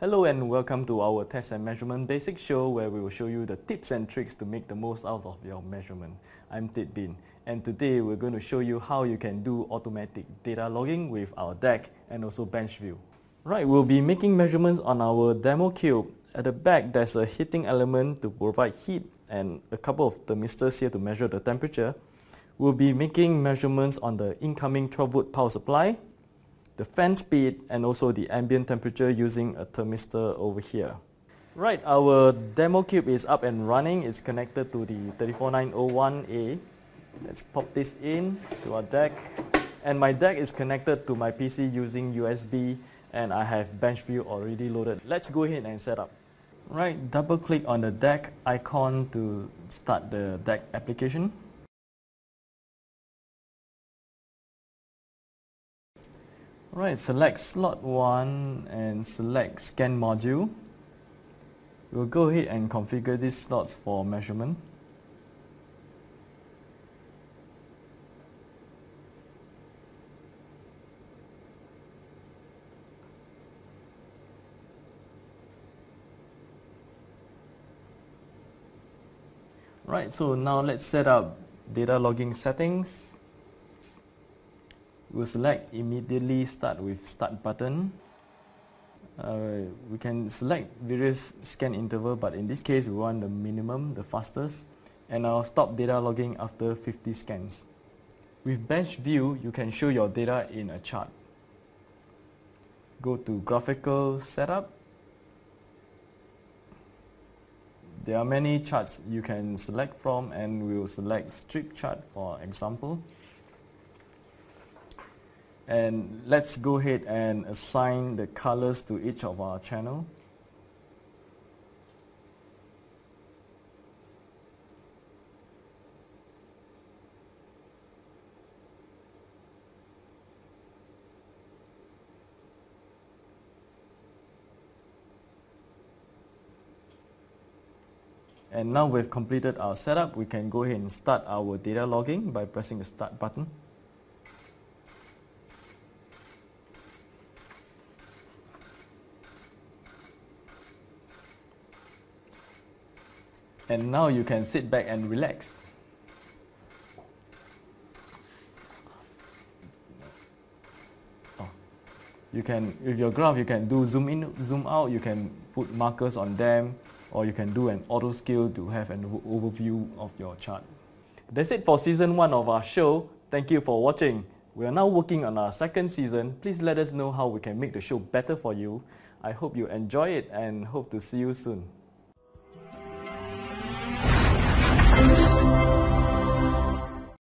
Hello and welcome to our test and measurement basic show where we will show you the tips and tricks to make the most out of your measurement. I'm Tit Bin and today we're going to show you how you can do automatic data logging with our DAQ and also BenchVue. Right, we'll be making measurements on our demo cube. At the back there's a heating element to provide heat and a couple of thermistors here to measure the temperature. We'll be making measurements on the incoming 12 volt power supply the fan speed and also the ambient temperature using a thermistor over here. Right, our demo cube is up and running. It's connected to the 34901A. Let's pop this in to our DAQ. And my DAQ is connected to my PC using USB and I have BenchVue already loaded. Let's go ahead and set up. Right, double click on the DAQ icon to start the DAQ application. Alright, select slot 1 and select scan module. We'll go ahead and configure these slots for measurement. Right, so now let's set up data logging settings. We'll select immediately start with start button. Uh, we can select various scan interval but in this case we want the minimum, the fastest and I'll stop data logging after 50 scans. With BenchVue, you can show your data in a chart. Go to graphical setup. There are many charts you can select from and we'll select strip chart for example. And let's go ahead and assign the colors to each of our channel. And now we've completed our setup, we can go ahead and start our data logging by pressing the start button. And now you can sit back and relax. Oh. You can, with your graph, you can do zoom in, zoom out, you can put markers on them, or you can do an auto scale to have an overview of your chart. That's it for season 1 of our show. Thank you for watching. We are now working on our second season. Please let us know how we can make the show better for you. I hope you enjoy it and hope to see you soon.